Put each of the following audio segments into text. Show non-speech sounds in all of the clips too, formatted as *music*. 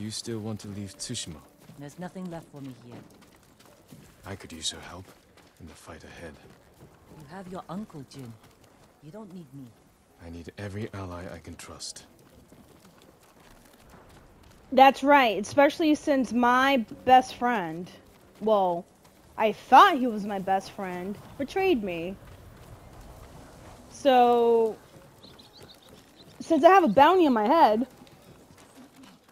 Do you still want to leave Tsushima? There's nothing left for me here. I could use your help in the fight ahead. You have your uncle, Jin. You don't need me. I need every ally I can trust. That's right, especially since my best friend, well, I thought he was my best friend, betrayed me. So, since I have a bounty on my head,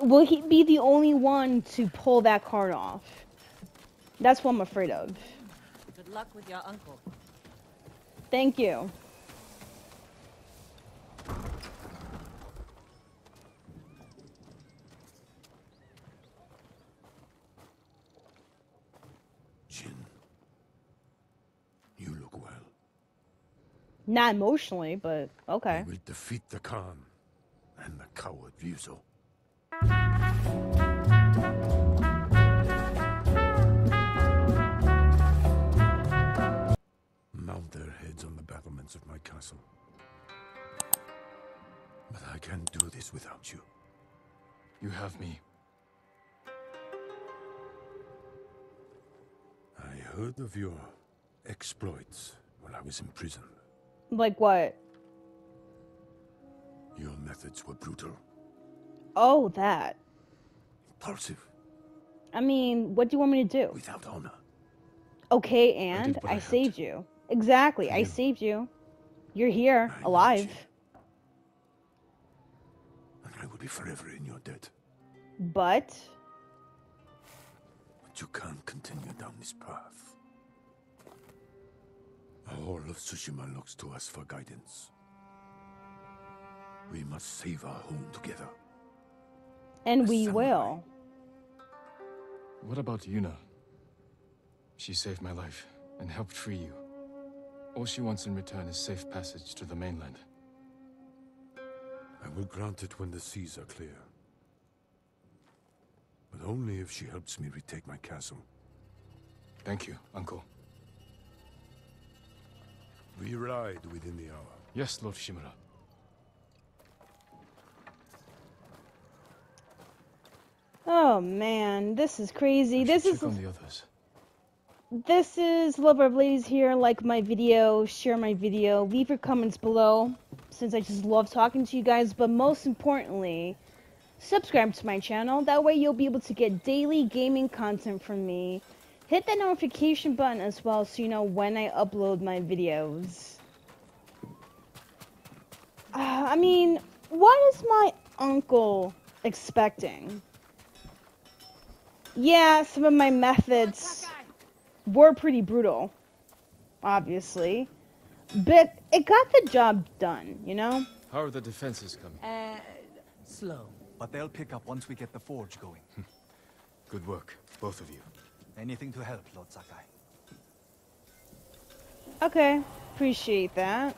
will he be the only one to pull that card off? That's what I'm afraid of. Good luck with your uncle. Thank you. Jin, you look well. Not emotionally, but okay. We will defeat the Khan and the coward Ryuzo. Mount their heads on the battlements of my castle. But I can't do this without you. You have me. I heard of your exploits while I was in prison. Like what? Your methods were brutal, Oh, that. impulsive, I mean, what do you want me to do? without honor. Okay, and I I, saved you. Exactly, I saved you. You're here, I alive. And I will be forever in your debt. But But you can't continue down this path. All of Tsushima looks to us for guidance. We must save our home together. And we samurai. will. What about Yuna? She saved my life and helped free you. All she wants in return is safe passage to the mainland. I will grant it when the seas are clear. But only if she helps me retake my castle. Thank you, Uncle. We ride within the hour. Yes, Lord Shimura. Oh man, this is crazy. This is on the others. this is Lover of Ladies here. Like my video, share my video, leave your comments below. Since I just love talking to you guys, but most importantly, subscribe to my channel. That way you'll be able to get daily gaming content from me. Hit that notification button as well so you know when I upload my videos. Uh, *sighs* I mean, what is my uncle expecting? Yeah, some of my methods were pretty brutal, obviously. But it got the job done, you know? How are the defenses coming? Uh, slow. But they'll pick up once we get the forge going. Good work, both of you. Anything to help, Lord Sakai. Okay, appreciate that.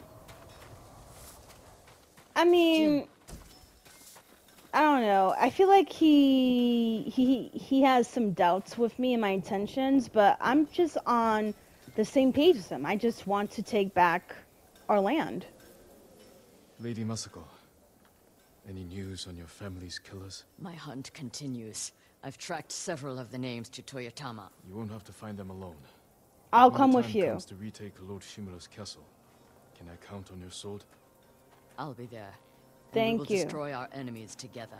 I mean, I don't know. I feel like he he he has some doubts with me and my intentions, but I'm just on the same page as him. I just want to take back our land. Lady Masako, any news on your family's killers? My hunt continues. I've tracked several of the names to Toyotama. You won't have to find them alone. I'll When the come with time you. comes to retake Lord Shimura's castle. Can I count on your sword? I'll be there. And Thank we will you. destroy our enemies together.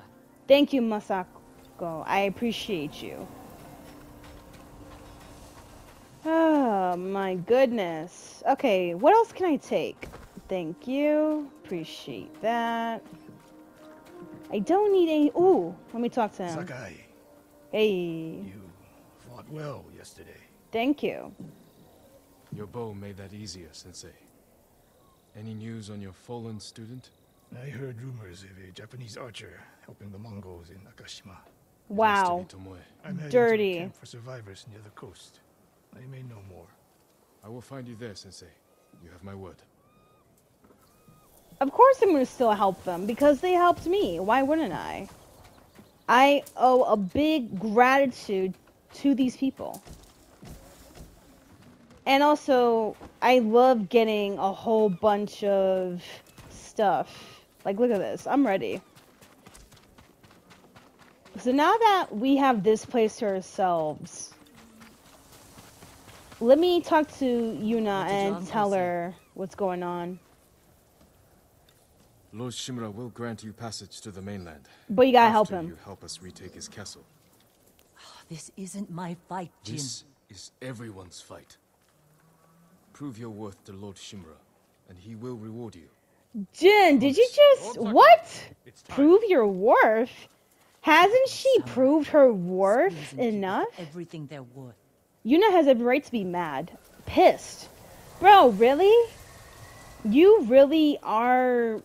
Thank you, Masako. I appreciate you. Oh my goodness. Okay, what else can I take? Thank you. Appreciate that. I don't need any. Ooh, let me talk to him. Sakai, Hey, you fought well yesterday. thank you. Your bow made that easier, Sensei. Any news on your fallen student? I heard rumors of a Japanese archer helping the Mongols in Akashima. It has to Wow. be Tomoe. I'm heading Dirty. to a camp for survivors near the coast. I may know more. I will find you there, Sensei. You have my word. Of course, I'm gonna still help them because they helped me. Why wouldn't I? I owe a big gratitude to these people. And also, I love getting a whole bunch of stuff. Like, look at this. I'm ready. So now that we have this place to ourselves, let me talk to Yuna What and tell her what's going on. Lord Shimura will grant you passage to the mainland. But you gotta help after him. you help us retake his castle. *sighs* This isn't my fight, Jin. This is everyone's fight. Prove your worth to Lord Shimura, and he will reward you. Jin, did you just what? Prove your worth? Hasn't she proved her worth Squeezing people for enough? Everything they're worth. Yuna has every right to be mad, pissed. Bro, really? You really are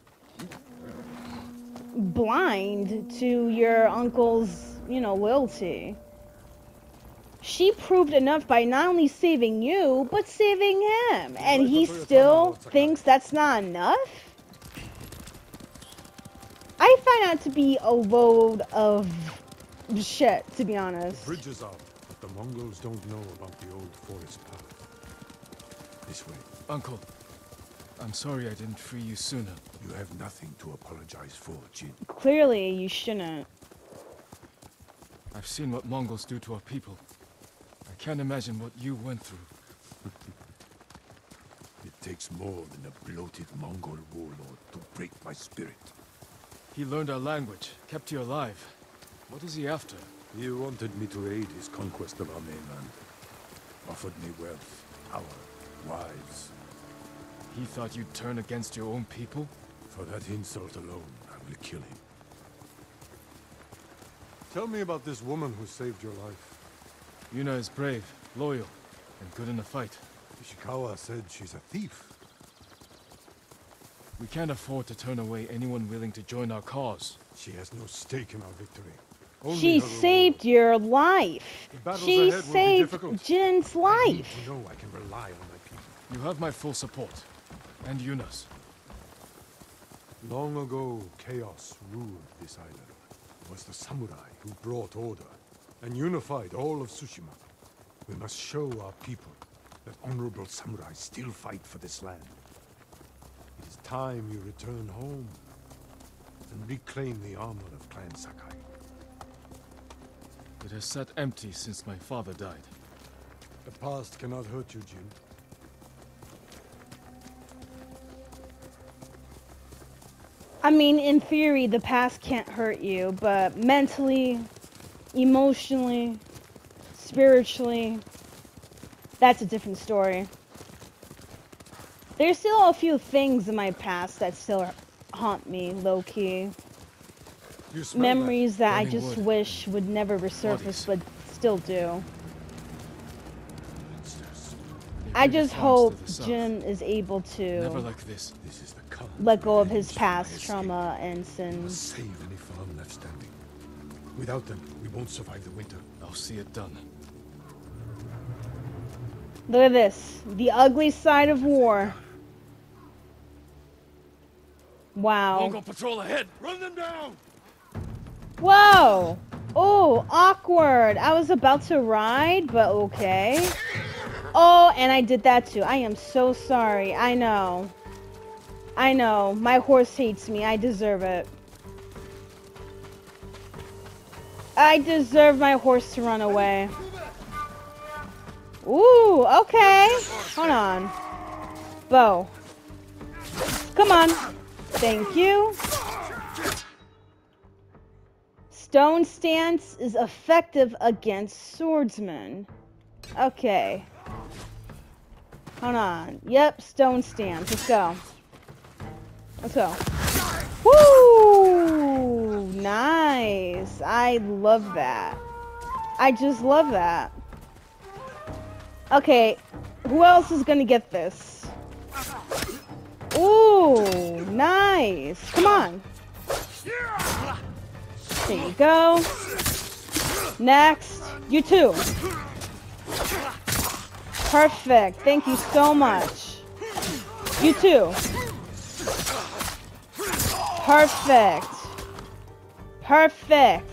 blind to your uncle's, you know, loyalty. She proved enough by not only saving you, but saving him. And he still thinks that's not enough? I find that to be a load of shit, to be honest. Bridge is out, but the Mongols don't know about the old forest path. This way. Uncle, I'm sorry I didn't free you sooner. You have nothing to apologize for, Jin. Clearly, you shouldn't. I've seen what Mongols do to our people. I can't imagine what you went through. *laughs* It takes more than a bloated Mongol warlord to break my spirit. He learned our language, kept you alive. What is he after? He wanted me to aid his conquest of our mainland. Offered me wealth, power, wives. He thought you'd turn against your own people? For that insult alone, I will kill him. Tell me about this woman who saved your life. Yuna is brave, loyal, and good in a fight. Ishikawa said she's a thief. We can't afford to turn away anyone willing to join our cause. She has no stake in our victory. Only She her reward. saved your life. She ahead will be saved. Jin's life. to know I can rely on my people. You have my full support. And Yuna's. Long ago, chaos ruled this island. It was the samurai who brought order and unified all of Tsushima. We must show our people that honorable samurai still fight for this land. It is time you return home and reclaim the armor of Clan Sakai. It has sat empty since my father died. The past cannot hurt you, Jin. I mean, in theory, the past can't hurt you, but mentally, emotionally, spiritually, that's a different story. There's still a few things in my past that still haunt me, low key. Memories that I just wood. wish would never resurface, but still do. that? I just hope to the south. Jin is able Never to like this. This is the cult let go of his past trauma and sins. save any farm left standing. Without them, we won't survive the winter. I'll see it done. Look at this. The ugly side of war. Wow. Mongol patrol ahead! Run them down! Whoa! Oh, awkward. I was about to ride, but okay. Oh, and I did that too. I am so sorry. I know. I know. My horse hates me. I deserve it. I deserve my horse to run away. Ooh, okay. Hold on. Bo. Come on. Thank you. Stone stance is effective against swordsmen. Okay. Hold on. Yep, stone stance. Let's go. Let's go. Woo! Nice. I love that. I just love that. Okay, who else is gonna get this? Ooh, nice. Come on. There you go. Next, you too. Perfect. Thank you so much. You too. Perfect. Perfect.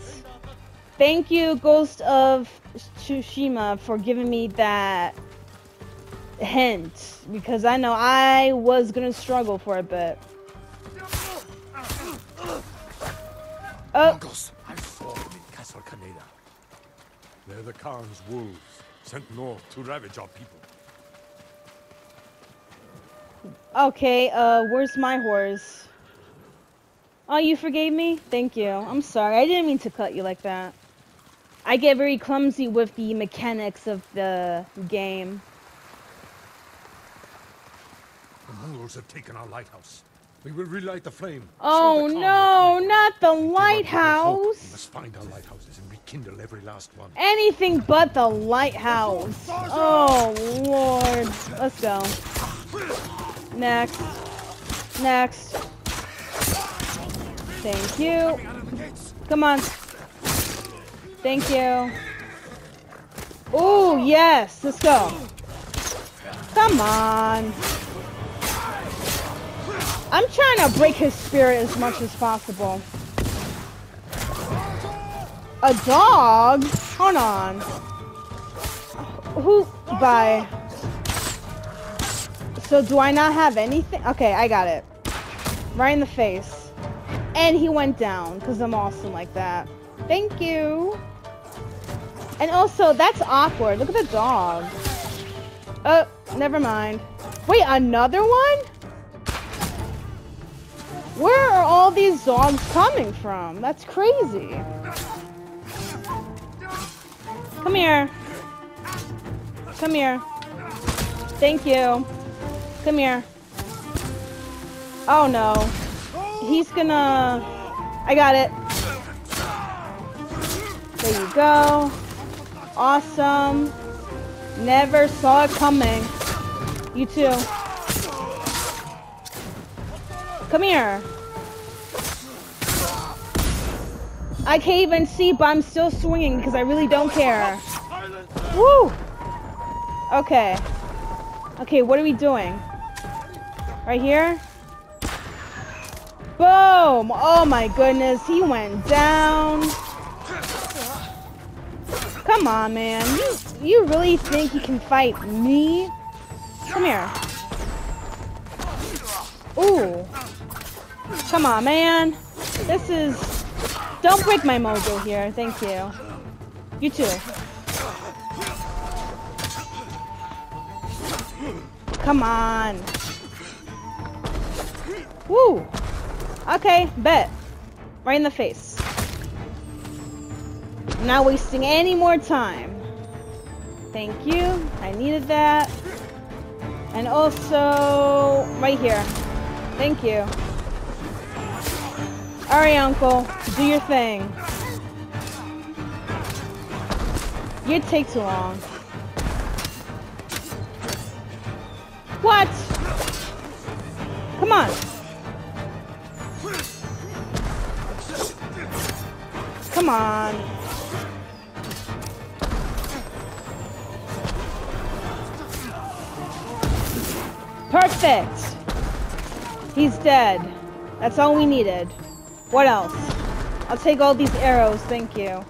Thank you, Ghost of Tsushima, for giving me that hint. Because I know I was gonna struggle for a bit. Oh, I fought them in Kaneda. They're the Khan's wolves, sent north to ravage our people. Okay, uh, where's my horse? Oh, you forgave me? Thank you. I'm sorry. I didn't mean to cut you like that. I get very clumsy with the mechanics of the game. Mongols have taken our lighthouse. We will relight the flame. Oh the no, not the We cannot give up hope. We must find our lighthouses and rekindle every last one. Anything but the lighthouse. Oh lord. Let's go. Next. Next. Thank you. Come on. Thank you. Oh, yes. Let's go. Come on. I'm trying to break his spirit as much as possible. A dog? Hold on. Who? Bye. So do I not have anything? Okay, I got it. Right in the face. And he went down because I'm awesome like that. Thank you. And also, that's awkward. Look at the dog. Oh, never mind. Wait, another one? Where are all these dogs coming from? That's crazy. Come here. Come here. Thank you. Come here. Oh no. He's gonna... I got it. There you go. Awesome. Never saw it coming. You too. Come here. I can't even see, but I'm still swinging because I really don't care. Woo! Okay. Okay, what are we doing? Right here? Boom! Oh my goodness, he went down. Come on, man. You, you really think you can fight me? Come here. Ooh. Come on, man. This is... Don't break my mojo here. Thank you. You too. Come on. Woo. Okay, bet. Right in the face. Not wasting any more time. Thank you. I needed that. And also, right here. Thank you. Alright, Uncle. Do your thing. You take too long. What? Come on. Come on. Perfect. He's dead. That's all we needed. What else? I'll take all these arrows, thank you.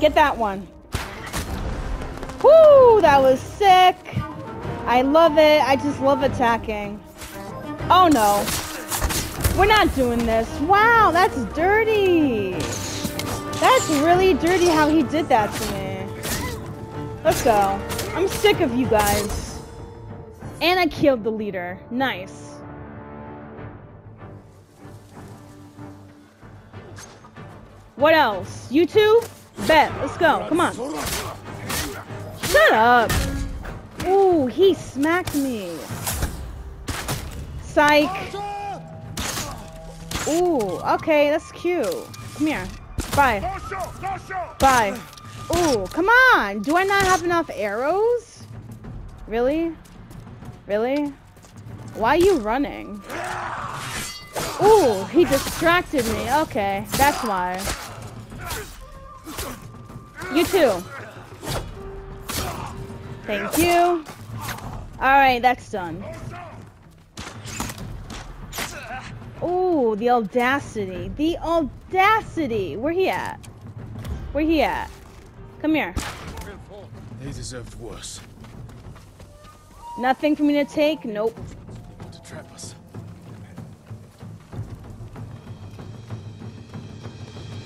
Get that one. Woo, that was sick. I love it. I just love attacking. Oh no. We're not doing this. Wow, that's dirty. That's really dirty how he did that to me. Let's go. I'm sick of you guys. And I killed the leader. Nice. What else? You two? Bet. Let's go. Come on. Shut up. Ooh, he smacked me. Psych. Ooh, okay, that's cute. Come here. Bye. Bye. Ooh, come on. Do I not have enough arrows? Really? Really? Why are you running? Ooh, he distracted me. Okay, that's why. You too. Thank you. Alright, that's done. Ooh, the audacity. The audacity. Where he at? Where he at? Come here. They deserved worse. Nothing for me to take? Nope. To trap us.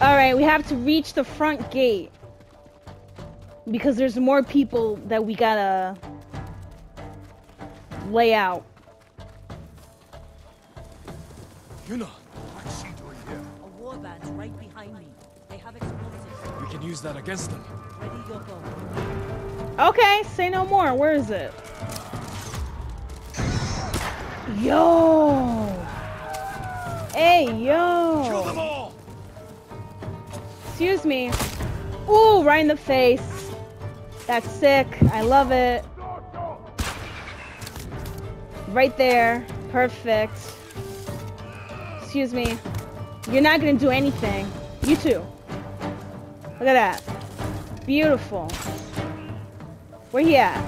Alright, we have to reach the front gate. Because there's more people that we gotta lay out. Yuna, What's she doing here? A war band's right behind me. They have explosives. we can use that against them. Ready your bow. Okay, say no more. Where is it? Yo! Hey, yo! Kill them all! Excuse me. Ooh, right in the face. That's sick. I love it. Right there. Perfect. Excuse me. You're not gonna do anything. You too. Look at that. Beautiful. Where he at?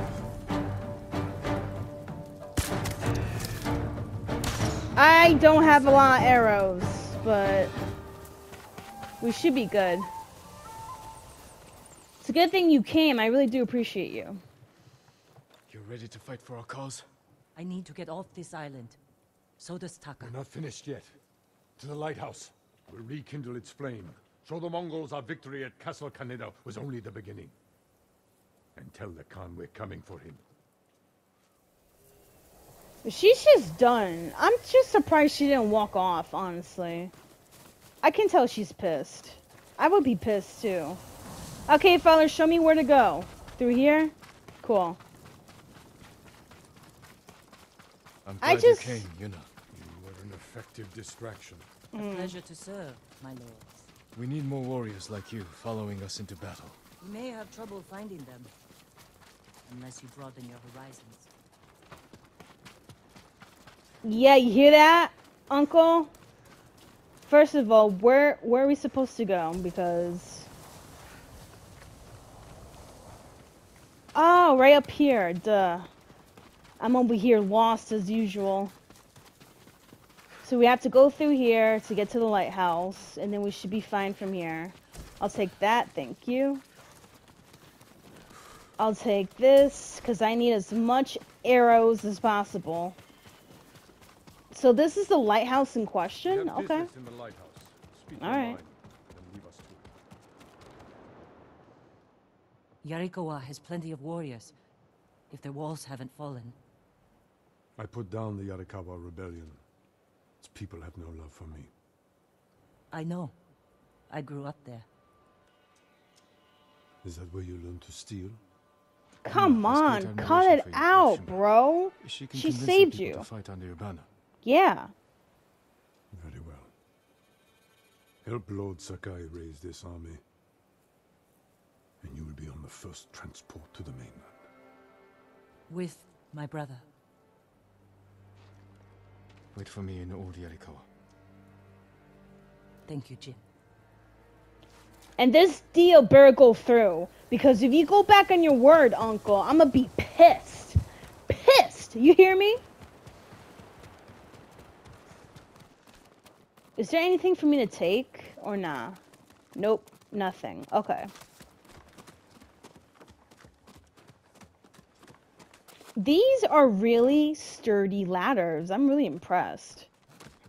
I don't have a lot of arrows, but we should be good. It's a good thing you came. I really do appreciate you. You're ready to fight for our cause? I need to get off this island. So does Taka. We're not finished yet. To the lighthouse. We'll rekindle its flame. Show the Mongols our victory at Castle Kaneda was only the beginning. And tell the Khan we're coming for him. She's just done. I'm just surprised she didn't walk off, honestly. I can tell she's pissed. I would be pissed too. Okay, father, show me where to go. Through here? Cool. I'm I glad just- you came, Yuna. You were an effective distraction. A hmm. pleasure to serve, my lords. We need more warriors like you following us into battle. We may have trouble finding them. Unless you broaden your horizons. Yeah, you hear that, Uncle? First of all, where where are we supposed to go? Because oh, right up here. Duh. I'm over here lost as usual. So we have to go through here to get to the lighthouse, and then we should be fine from here. I'll take that, thank you. I'll take this, because I need as much arrows as possible. So this is the lighthouse in question? Okay. business in the lighthouse. Speak All right. mind, and leave us to it. Yarikawa has plenty of warriors. If their walls haven't fallen. I put down the Yarikawa rebellion. Its people have no love for me. I know. I grew up there. Is that where you learned to steal? Come Let's on, down cut it out, bro. She can She saved you. to fight under your banner. Yeah. Very well. Help Lord Sakai raise this army. And you will be on the first transport to the mainland. With my brother. Wait for me in Old Yarikawa. Thank you, Jin. And this deal better go through. Because if you go back on your word, Uncle, I'm gonna be pissed. Pissed! You hear me? Is there anything for me to take? Or nah? Nope, nothing. Okay. These are really sturdy ladders. I'm really impressed.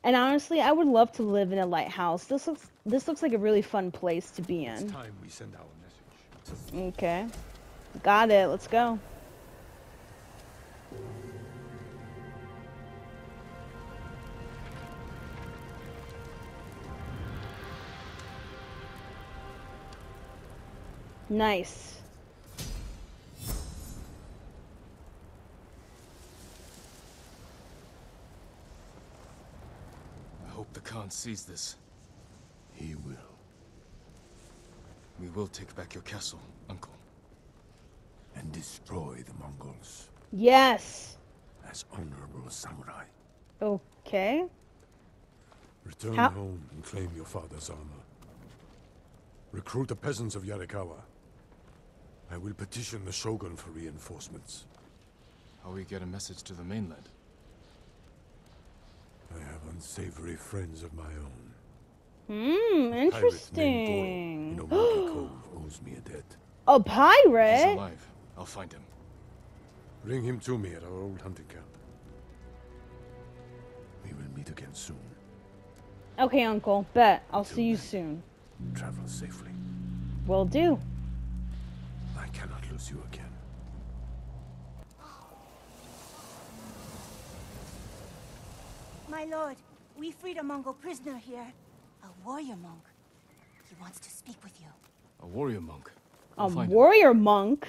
And honestly, I would love to live in a lighthouse. This looks this looks like a really fun place to be in. time we send our message. Okay. Got it. Let's go. Nice. I hope the Khan sees this. He will. We will take back your castle, Uncle. And destroy the Mongols Yes. as honorable samurai. Okay. Return How- home and claim your father's armor. Recruit the peasants of Yarikawa. I will petition the Shogun for reinforcements. How we get a message to the mainland? I have unsavory friends of my own. Hmm, Pirate named Goro interesting. in Umugi *gasps* Cove owes me a debt. A He's alive. I'll find him. Bring him to me at our old hunting camp. We will meet again soon. Okay, Uncle. Bet. I'll Until see you then. soon. Travel safely. Will do. I cannot lose you again. My lord, we freed a Mongol prisoner here. A warrior monk. He wants to speak with you. A warrior monk. A I'll find him. warrior monk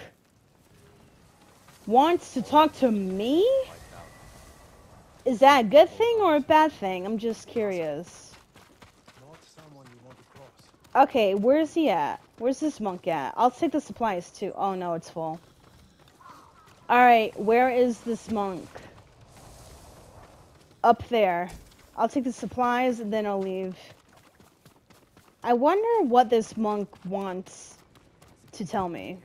wants to talk to me? Is that a good thing or a bad thing? I'm just curious. Not someone you want to cross. Okay, where's he at? Where's this monk at? I'll take the supplies too. Oh no, it's full. Alright, where is this monk? Up there. I'll take the supplies and then I'll leave. I wonder what this monk wants to tell me.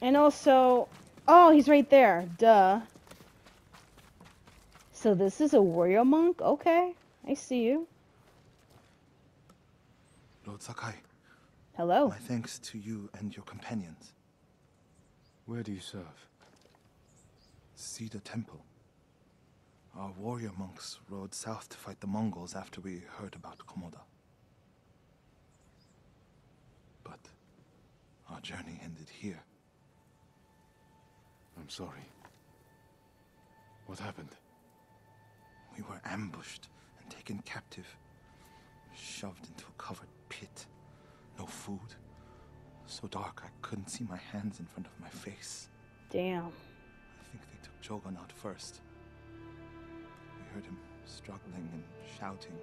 And also, oh, he's right there. Duh. So this is a warrior monk? Okay, I see you. Lord Sakai, Hello. my thanks to you and your companions. Where do you serve? Cedar Temple. Our warrior monks rode south to fight the Mongols after we heard about Komoda. But our journey ended here. I'm sorry. What happened? We were ambushed and taken captive, shoved into a covered pit. No food. So dark I couldn't see my hands in front of my face. Damn. I think they took Jogon out first. We heard him struggling and shouting.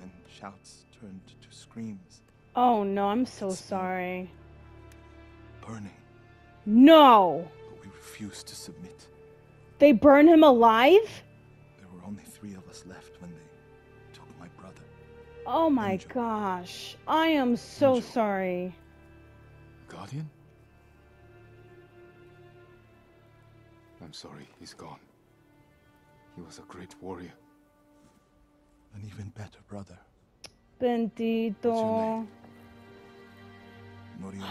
Then shouts turned to screams, Oh no, I'm so sorry. burning. No! But we refused to submit. They burn him alive? There were only three of us left when they took my brother. Oh my Angel. gosh. I am so Angel. sorry. Guardian? I'm sorry, he's gone. He was a great warrior. An even better brother. Bendito. name? Norio.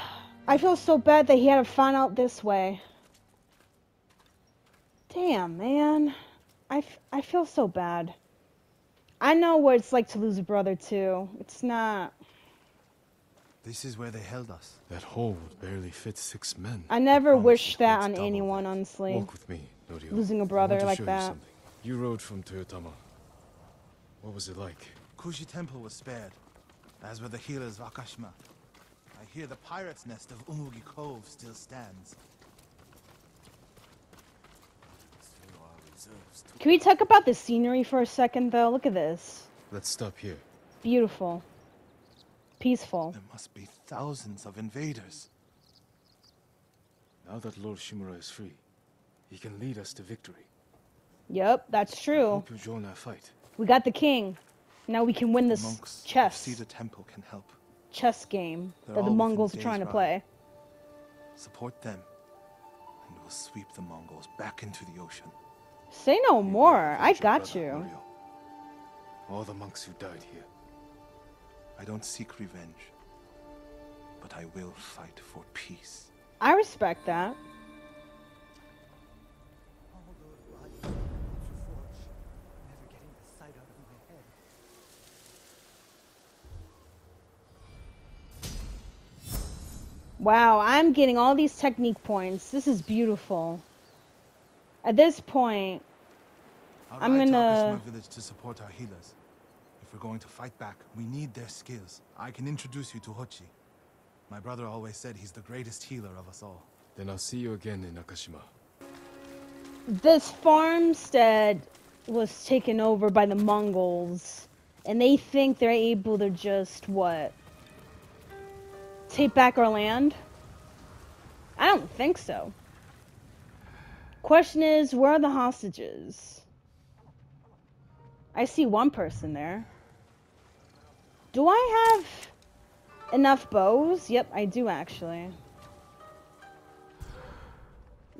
I feel so bad that he had to find out this way. Damn, man. I, f- I feel so bad. I know what it's like to lose a brother, too. It's not. This is where they held us. That hole would barely fit six men. I never promise wish that on anyone, that. honestly. Walk with me, Norio. Losing a brother like that. You, you rode from Toyotama. What was it like? Kushi Temple was spared, as were the healers of Akashima. I hear the pirate's nest of Umugi Cove still stands. So our reserves took Can we talk about the scenery for a second, though? Look at this. Let's stop here. Beautiful. Peaceful. There must be thousands of invaders. Now that Lord Shimura is free, he can lead us to victory. Yep, that's true. Hope you join our fight. We got the king. Now we can win this Monks of chess Cedar Temple can help. chess game They're that the Mongols are trying to play. Support them, and we'll sweep the Mongols back into the ocean. Say no We will more. I avenge got you. Norio. All the monks who died here. I don't seek revenge, but I will fight for peace. I respect that. Wow, I'm getting all these technique points. This is beautiful. At this point, I'll I'm to gonna- village to support our healers. If we're going to fight back, we need their skills. I can introduce you to Hochi. My brother always said he's the greatest healer of us all. Then I'll see you again in Akashima. this farmstead was taken over by the Mongols, and they think they're able to just what? Take back our land? I don't think so. Question is, where are the hostages? I see one person there. Do I have enough bows? Yep, I do actually.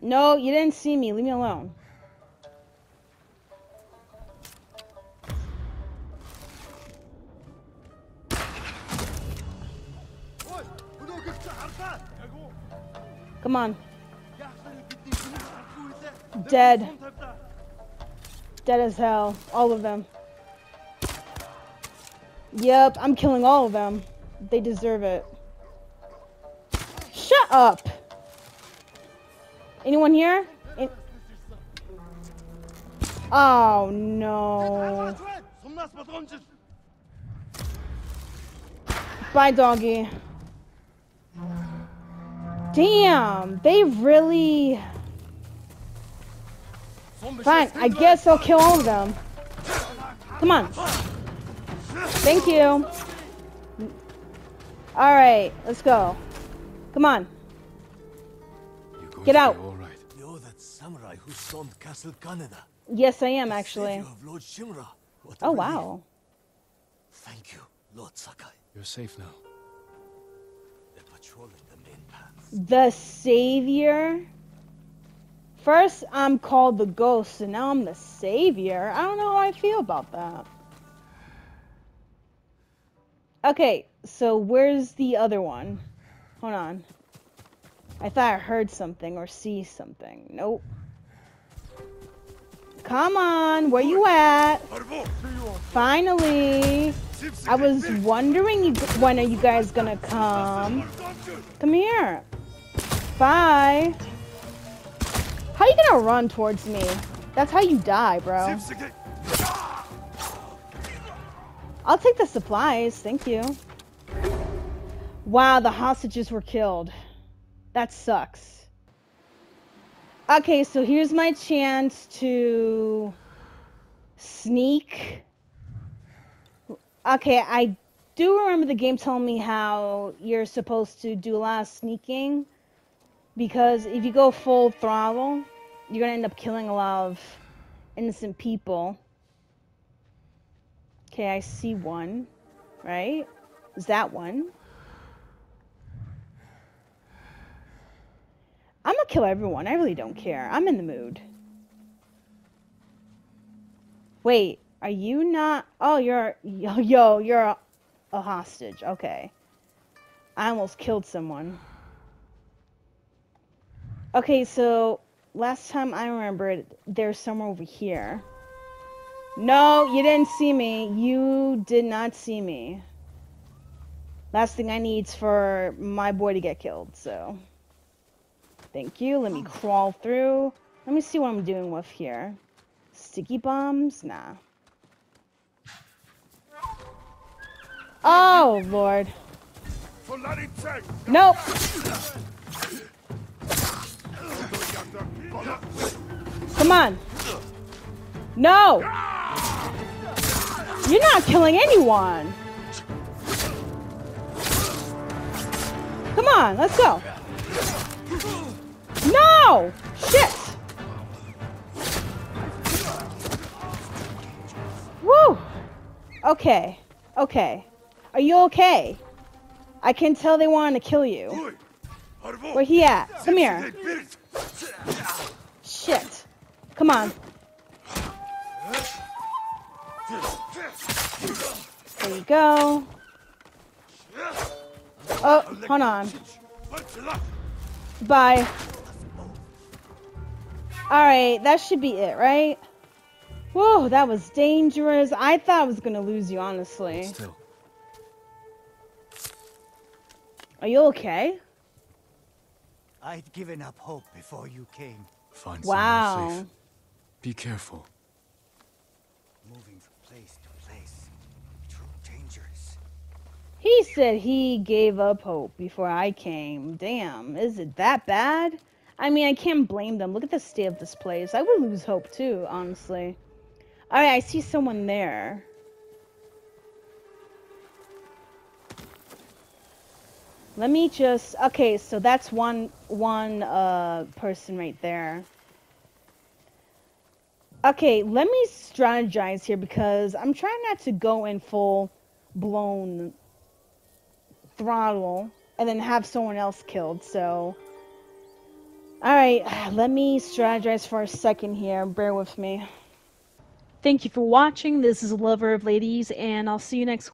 No, you didn't see me. Leave me alone. Come on. Dead. Dead as hell. All of them. Yep, I'm killing all of them. They deserve it. Shut up! Anyone here? In oh no. Bye, doggy. Damn, they really. Fine, I guess I'll kill all of them. Come on. Thank you. Alright, let's go. Come on. You're going Get to out. be all right. You're that samurai who stormed Castle Kaneda. Yes, I am actually. Of Lord Shimura. What Oh, wow. Thank you, Lord Sakai. You're safe now. They're patrolling the main paths. The Savior? First, I'm called the Ghost, and now I'm the Savior. I don't know how I feel about that. Okay, so where's the other one? Hold on. I thought I heard something or see something. Nope. Come on, where you at? Finally. I was wondering you, when are you guys gonna come? Come here. Bye. How you gonna run towards me? That's how you die, bro. I'll take the supplies, thank you. Wow, the hostages were killed. That sucks. Okay, so here's my chance to sneak. Okay, I do remember the game telling me how you're supposed to do a lot of sneaking because if you go full throttle, you're gonna end up killing a lot of innocent people. Okay, I see one, right? Is that one? I'm gonna kill everyone. I really don't care. I'm in the mood. Wait, are you not? Oh, you're yo, *laughs* yo you're a, a hostage. Okay. I almost killed someone. Okay, so last time I remembered, there's somewhere over here. No, you didn't see me. You did not see me. Last thing I need's for my boy to get killed, so. Thank you. Let me crawl through. Let me see what I'm doing with here. Sticky bombs? Nah. Oh, Lord. Nope. Come on. No. You're not killing anyone. Come on, let's go. No! Shit! Woo! Okay. Okay. Are you okay? I can tell they wanted to kill you. Where he at? Come here. Shit. Come on. There you go. Oh, hold on. Bye. Alright, that should be it, right? Whoa, that was dangerous. I thought I was gonna lose you, honestly. Still, Are you okay? I'd given up hope before you came. find Wow. safe. Be careful. Moving from place to place. True dangerous. He said he gave up hope before I came. Damn, is it that bad? I mean, I can't blame them. Look at the state of this place. I would lose hope too, honestly. Alright, I see someone there. Let me just okay, so that's one one uh person right there. Okay, let me strategize here because I'm trying not to go in full blown throttle and then have someone else killed. So, all right, *sighs* let me strategize for a second here. Bear with me. Thank you for watching. This is a Lover of Ladies, and I'll see you next